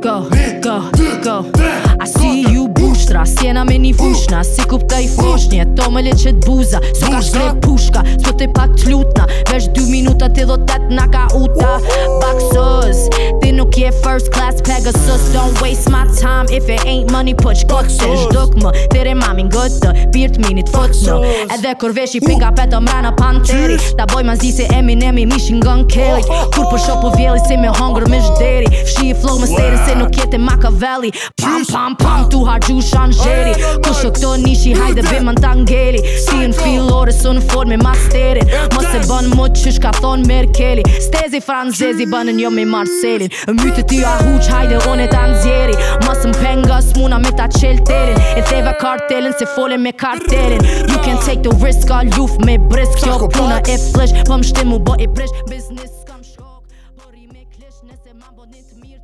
go, go, go I see you bushtra, sjena me një fushna Si kupta i fushnje, to me leqet buza So ka shle pushka, so te pak t'lutna Vesh du minuta, t'edho 8 naka uta Baksoz, baksoz get first class Pegasus Don't waste my time if it ain't money Po që këtë se më Tere mamin gëtë Birt minit fëtë në Edhe kur vesh i pinga petë mra në panteri Ta boj ma zi se emi nemi mishin nga në oh, oh, Kur për oh. shopë për vjeli Si me hongër me zhderi Shqy i flow më serin se nuk jetë e makaveli Pam pam pam tu ha gju shan zheri Kushe këto nishi hajde be më të Si në filore së në formë me mas bën më të ka thon Merkeli Stezi franzezi bën jo me Marcelin Në mytë ty a huq hajde on e zjeri Mas më penga s'muna me ta qel telin E theve kartelin se fole me kartelin You can take the risk a luf me brisk Kjo puna e flesh pëm po shtim u bo i presh Business, s'kam shok nese bonit